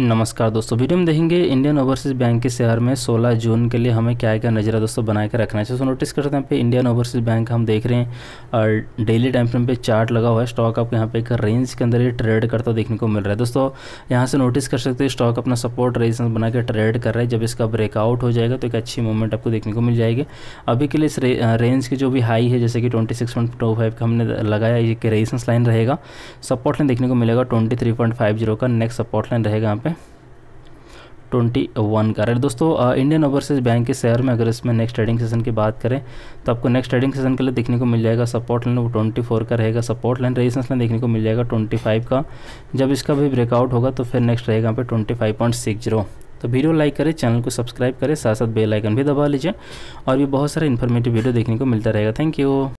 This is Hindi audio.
नमस्कार दोस्तों, वीडियो में देखेंगे इंडियन ओवरसीज़ बैंक के शेयर में 16 जून के लिए हमें क्या क्या नजरा दोस्तों बना के रखना चाहिए सो नोटिस करते हैं पे इंडियन ओवरसीज़ बैंक हम देख रहे हैं, और डेली टाइम फ्रेम पे चार्ट लगा हुआ है। स्टॉक आपको यहाँ पे एक रेंज के अंदर ये ट्रेड करता देखने को मिल रहा है। दोस्तों, यहाँ से नोटिस कर सकते हैं स्टॉक अपना सपोर्ट रेजिस्टेंस बना के ट्रेड कर रहा है। जब इसका ब्रेकआउट हो जाएगा तो एक अच्छी मूवमेंट आपको देखने को मिल जाएगी। अभी के लिए इस रेंज की जो भी हाई है, जैसे कि twenty six point two five का हमने लगाया, ये रेजिस्टेंस लाइन रहेगा। सपोर्ट लाइन देखने को मिलेगा twenty three point five zero का नेक्स्ट सपोर्ट लाइन रहेगा यहाँ पे। ट्वेंटी वन का। रेट दोस्तों इंडियन ओवरसीज़ बैंक के शेयर में अगर इसमें नेक्स्ट ट्रेडिंग सेशन की बात करें तो आपको नेक्स्ट ट्रेडिंग सेशन के लिए देखने को मिल जाएगा सपोर्ट लाइन वो ट्वेंटी फोर का रहेगा। सपोर्ट लाइन रेजिस्टेंस लाइन देखने को मिल जाएगा ट्वेंटी फाइव का। जब इसका भी ब्रेकआउट होगा तो फिर नेक्स्ट रहेगा पे twenty five point six zero. तो वीडियो लाइक करें चैनल को सब्सक्राइब करें साथ साथ बेल आइकन भी दबा लीजिए और भी बहुत सारे इन्फॉर्मेटिव वीडियो देखने को मिलता रहेगा। Thank you